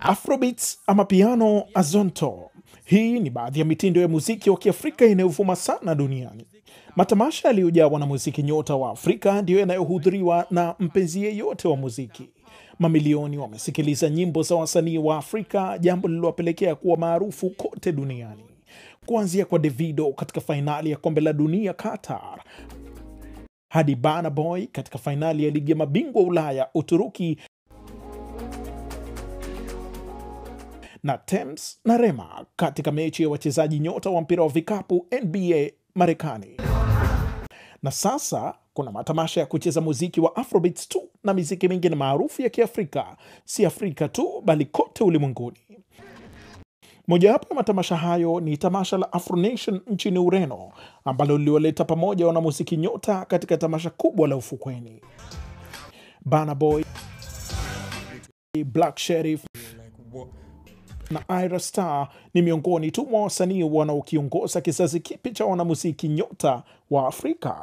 Afrobeats ama piano azonto. Hii ni baadhi ya mitindo ya muziki wa Kiafrika inayovuma sana duniani. Matamasha yaliyojaa wanamuziki nyota wa Afrika ndiyo yanayohudhuriwa na mpenzi yeyote wa muziki. Mamilioni wamesikiliza nyimbo za wasanii wa Afrika, jambo lililowapelekea kuwa maarufu kote duniani, kuanzia kwa Davido katika fainali ya kombe la dunia Qatar hadi Burna Boy katika fainali ya ligi ya mabingwa Ulaya Uturuki na Tems na Rema katika mechi ya wachezaji nyota wa mpira wa vikapu NBA Marekani. Na sasa kuna matamasha ya kucheza muziki wa Afrobeats tu na miziki mingine maarufu ya Kiafrika, si Afrika tu bali kote ulimwenguni. Mojawapo ya matamasha hayo ni tamasha la Afronation nchini Ureno ambalo liliwaleta pamoja wanamuziki nyota katika tamasha kubwa la ufukweni. Burna Boy, Black Sherif na Ira Star ni miongoni tu mwa wasanii wanaokiongoza kizazi kipi cha wanamuziki nyota wa Afrika.